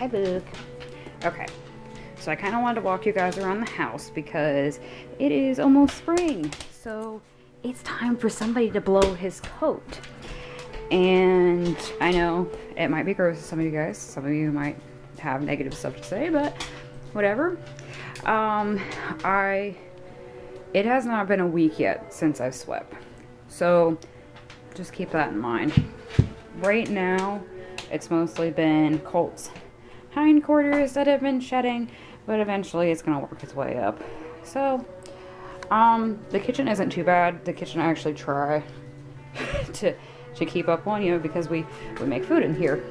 Hi, Boog. Okay. So I kind of wanted to walk you guys around the house because it is almost spring. So it's time for somebody to blow his coat. And I know it might be gross to some of you guys. Some of you might have negative stuff to say, but whatever. Um, I, it has not been a week yet since I've swept. So just keep that in mind. Right now, it's mostly been Colt's hindquarters that have been shedding, but eventually it's gonna work its way up. So, um, the kitchen isn't too bad. The kitchen I actually try to to keep up on, you know, because we we make food in here.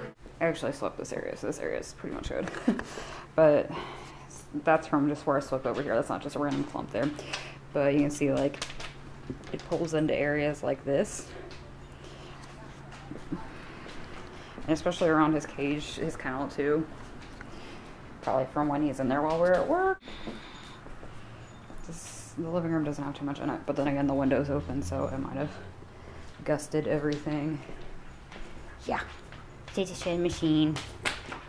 I actually swept this area, so this area is pretty much good. but that's from just where I swept over here. That's not just a random clump there. But you can see like it pulls into areas like this. And especially around his cage, his kennel too. Probably from when he's in there while we're at work. This, the living room doesn't have too much in it, but then again the window's open so it might have gusted everything. Yeah, it's a shed machine.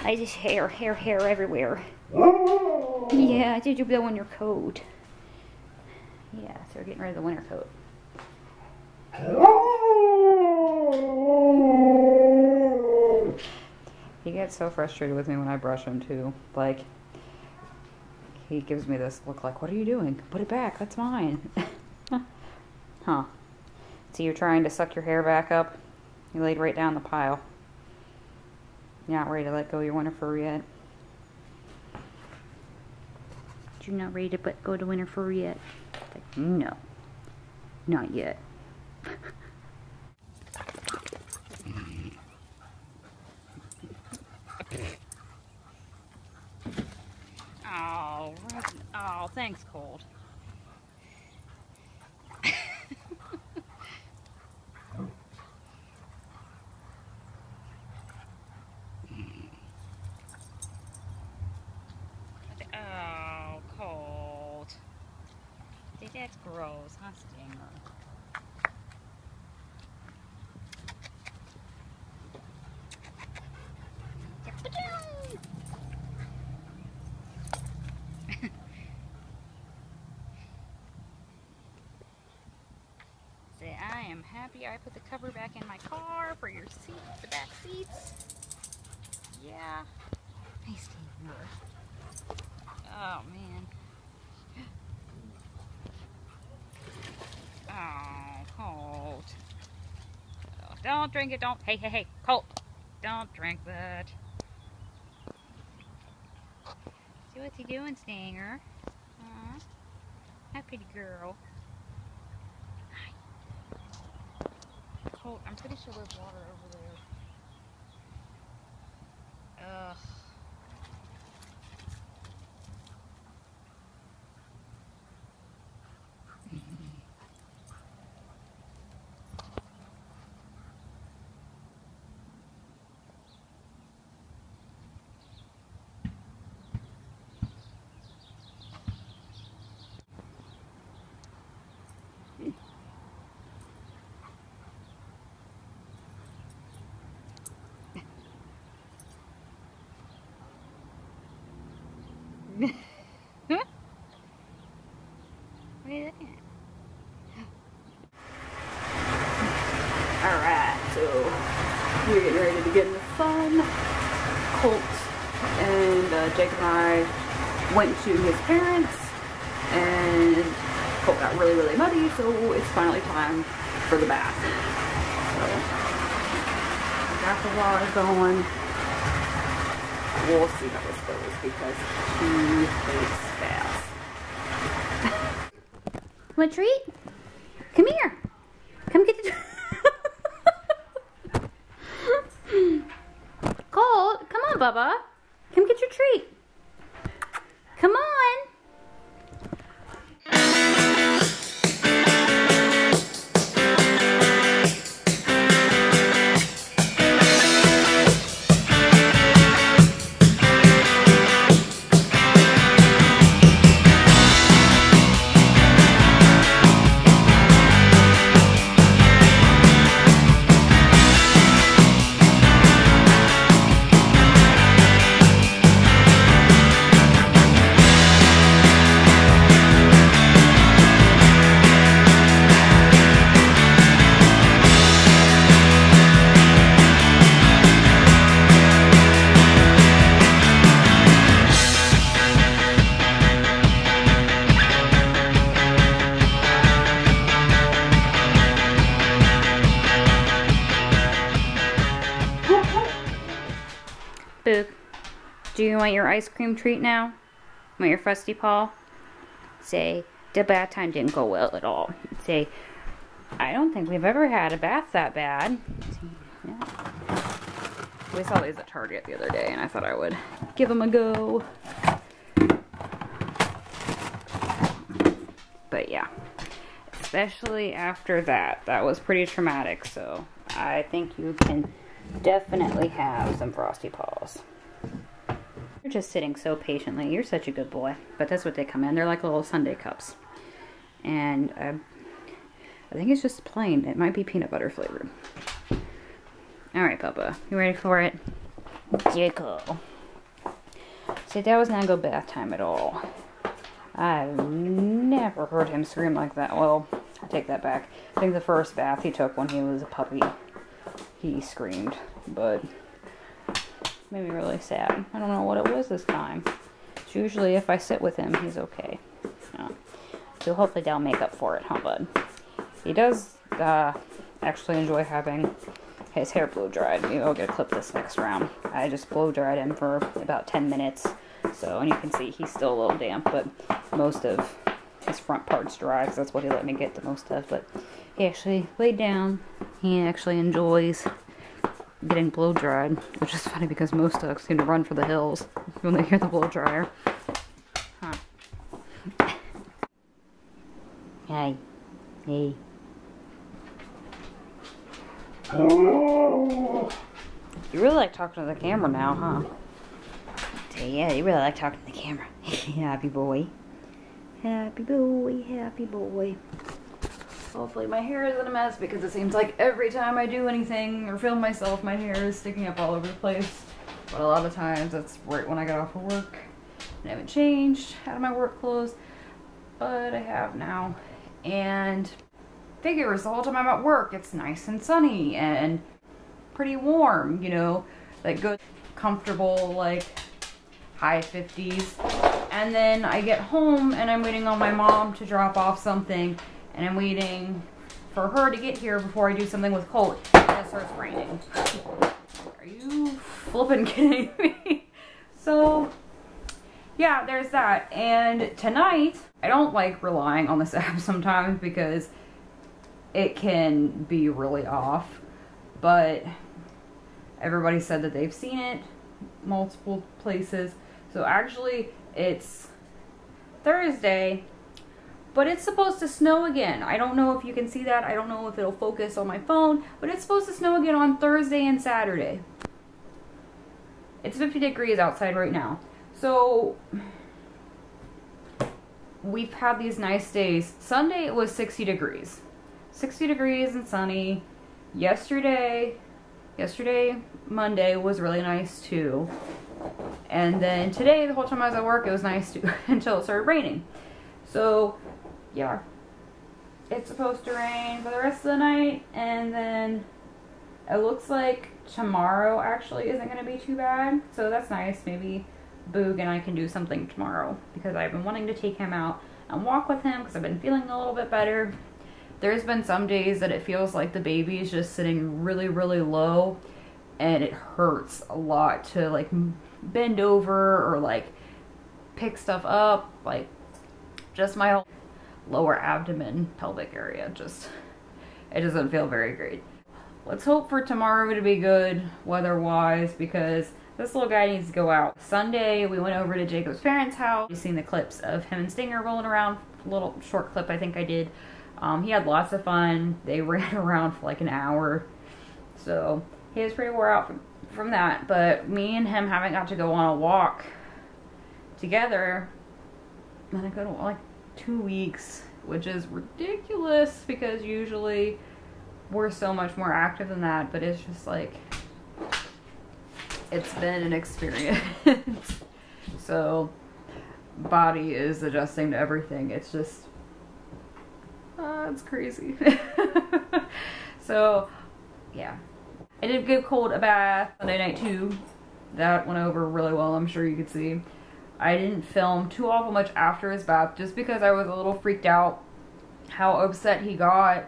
I just hair, hair, hair everywhere. Yeah, did you blow on your coat? Yeah, so we're getting rid of the winter coat. He gets so frustrated with me when I brush him too. Like, he gives me this look like, what are you doing? Put it back, that's mine. huh. So you're trying to suck your hair back up? You laid right down the pile. You're not ready to let go your winter fur yet. You're not ready to go to winter fur yet? Like, no. Not yet. oh, oh, thanks, Colt. oh, Colt. See, that's gross, huh, Stinger? Say, I am happy I put the cover back in my car for your seat, the back seats. Yeah. Nice Stinger. Oh, man. Oh, Colt. Oh, don't drink it, don't. Hey, hey, hey, Colt. Don't drink that. See what's he doing, Stinger? Huh? Hi, pretty girl. Colt, I'm pretty sure there's water over there. Ugh. What are you looking at? Alright, so we're getting ready to get in the fun. Colt and uh, Jake and I went to his parents and Colt got really, really muddy, so it's finally time for the bath. So, got the water going. We'll see how this goes because he is fast. Want a treat? Come here. Come get the Colt, come on, Bubba. Come get your treat. Come on. Want your ice cream treat now? Want your Frosty Paw? Say, the bath time didn't go well at all. Say, I don't think we've ever had a bath that bad. Yeah. We saw these at Target the other day and I thought I would give them a go. But yeah, especially after that, that was pretty traumatic. So I think you can definitely have some Frosty Paws. You're just sitting so patiently. You're such a good boy. But that's what they come in. They're like little sundae cups. And uh, I think it's just plain. It might be peanut butter flavored. Alright, Papa. You ready for it? Yeah, cool. See, that was not go bath time at all. I've never heard him scream like that. Well, I take that back. I think the first bath he took when he was a puppy, he screamed. But made me really sad. I don't know what it was this time. It's usually if I sit with him, he's okay. So hopefully they'll make up for it, huh, bud? He does uh, actually enjoy having his hair blow dried. Maybe I'll get a clip this next round. I just blow dried him for about 10 minutes. So, and you can see he's still a little damp, but most of his front part's dry because that's what he let me get the most of. But he actually laid down. He actually enjoys getting blow dried, which is funny because most dogs seem to run for the hills when they hear the blow dryer. Huh. Hey. Hey. You really like talking to the camera now, huh? Yeah, you really like talking to the camera. happy boy. Happy boy, happy boy. Hopefully my hair isn't a mess because it seems like every time I do anything or film myself, my hair is sticking up all over the place. But a lot of times that's right when I got off of work. I haven't changed out of my work clothes, but I have now. And whole time I'm at work. It's nice and sunny and pretty warm, you know, like good, comfortable, like high 50s. And then I get home and I'm waiting on my mom to drop off something and I'm waiting for her to get here before I do something with Colt and it starts raining. Are you flipping kidding me? so yeah, there's that. And tonight, I don't like relying on this app sometimes because it can be really off. But everybody said that they've seen it multiple places. So actually, it's Thursday, but it's supposed to snow again. I don't know if you can see that. I don't know if it'll focus on my phone, but it's supposed to snow again on Thursday and Saturday. It's 50 degrees outside right now. So we've had these nice days. Sunday it was 60 degrees. 60 degrees and sunny. Yesterday, yesterday, Monday was really nice too. And then today, the whole time I was at work, it was nice too until it started raining. So, yeah. It's supposed to rain for the rest of the night, and then it looks like tomorrow actually isn't going to be too bad. So that's nice. Maybe Boog and I can do something tomorrow because I've been wanting to take him out and walk with him because I've been feeling a little bit better there's been some days that it feels like the baby is just sitting really, really low and it hurts a lot to like bend over or like pick stuff up. Like just my whole lower abdomen, pelvic area, just it doesn't feel very great. Let's hope for tomorrow to be good weather-wise because this little guy needs to go out. Sunday, we went over to Jacob's parents' house. You've seen the clips of him and Stinger rolling around. A little short clip I think I did um, he had lots of fun. They ran around for like an hour. So he was pretty wore out from, from that. But me and him haven't got to go on a walk together in a good like two weeks, which is ridiculous because usually we're so much more active than that. But it's just like, it's been an experience. so body is adjusting to everything. It's just uh, that's crazy. so, yeah. I did give Colt a bath Sunday night too. That went over really well, I'm sure you could see. I didn't film too awful much after his bath just because I was a little freaked out how upset he got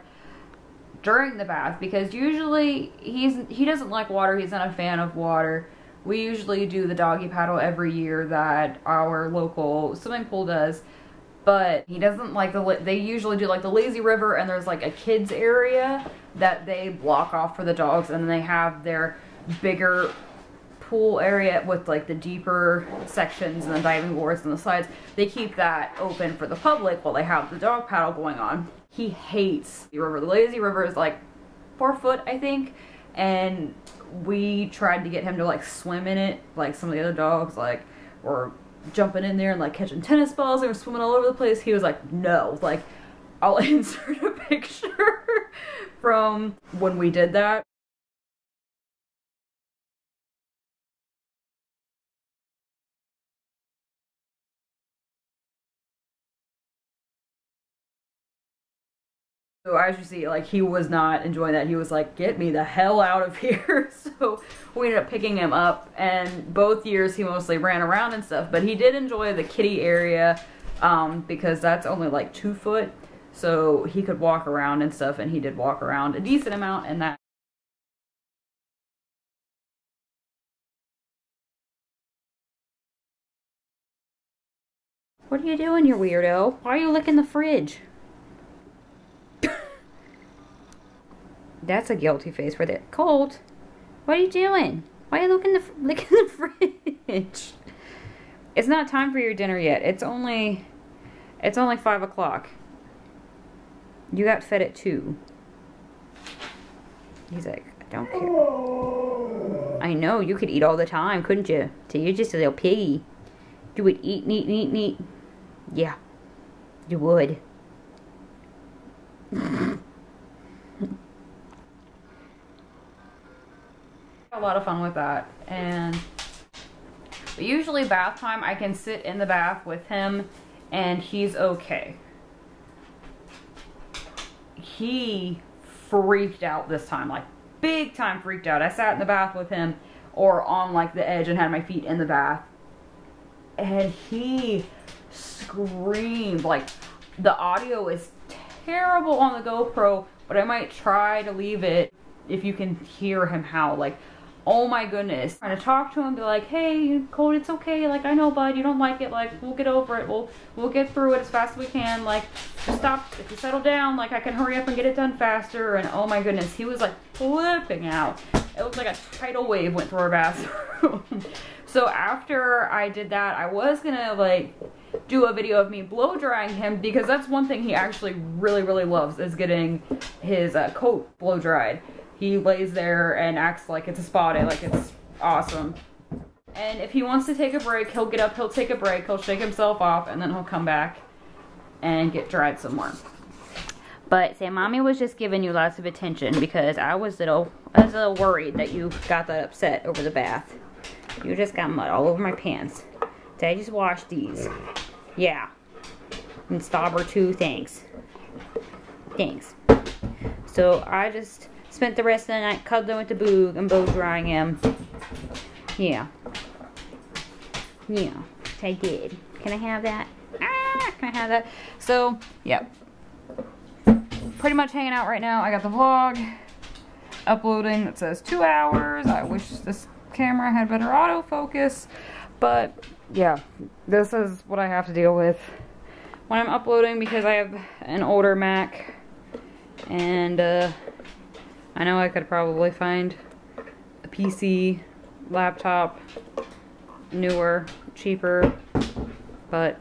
during the bath because usually he's he doesn't like water, he's not a fan of water. we usually do the doggy paddle every year that our local swimming pool does but he doesn't like the they usually do like the lazy river and there's like a kids area that they block off for the dogs and then they have their bigger pool area with like the deeper sections and the diving boards and the slides they keep that open for the public while they have the dog paddle going on. He hates the river. The lazy river is like four foot i think and we tried to get him to like swim in it like some of the other dogs like were jumping in there and like catching tennis balls. They were swimming all over the place. He was like no like i'll insert a picture from when we did that So as you see, like he was not enjoying that. He was like, get me the hell out of here. so we ended up picking him up and both years he mostly ran around and stuff, but he did enjoy the kitty area um, because that's only like two foot. So he could walk around and stuff and he did walk around a decent amount and that What are you doing, you weirdo? Why are you licking the fridge? That's a guilty face for that. Colt, what are you doing? Why are you looking the licking the fridge? It's not time for your dinner yet. It's only it's only five o'clock. You got fed at two. He's like, I don't care. I know, you could eat all the time, couldn't you? So you're just a little piggy. You would eat, eat, eat, eat. Yeah, you would. A lot of fun with that. And usually bath time, I can sit in the bath with him and he's okay. He freaked out this time, like big time freaked out. I sat in the bath with him or on like the edge and had my feet in the bath. And he screamed like the audio is terrible on the GoPro, but I might try to leave it if you can hear him howl. Like oh my goodness. Trying to talk to him be like hey Colt it's okay. Like I know bud you don't like it. Like we'll get over it. We'll we'll get through it as fast as we can. Like just stop. If you settle down like I can hurry up and get it done faster. And oh my goodness he was like flipping out. It was like a tidal wave went through our bathroom. So after I did that I was gonna like do a video of me blow drying him because that's one thing he actually really really loves is getting his uh, coat blow dried he lays there and acts like it's a spa day, like it's awesome. And if he wants to take a break, he'll get up, he'll take a break, he'll shake himself off, and then he'll come back and get dried some more. But say, mommy was just giving you lots of attention because I was little, I was a little worried that you got that upset over the bath. You just got mud all over my pants. Did I just wash these? Yeah. And Stauber too, thanks. Thanks. So I just Spent the rest of the night cuddling with the boog and blow drying him. Yeah. Yeah, I did. Can I have that? Ah, can I have that? So, yeah. Pretty much hanging out right now. I got the vlog uploading that says two hours. I wish this camera had better autofocus. But, yeah. This is what I have to deal with when I'm uploading because I have an older Mac. And, uh, I know I could probably find a PC, laptop, newer, cheaper, but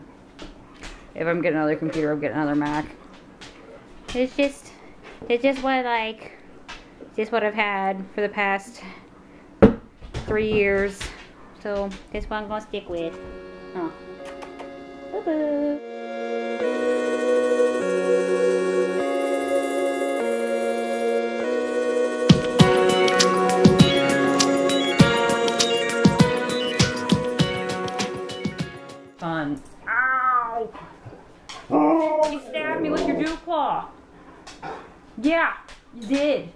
if I'm getting another computer, I'm getting another Mac. It's just, it's just what I like. Just what I've had for the past three years. So, this one I'm gonna stick with. Boo boo. Yeah, you did.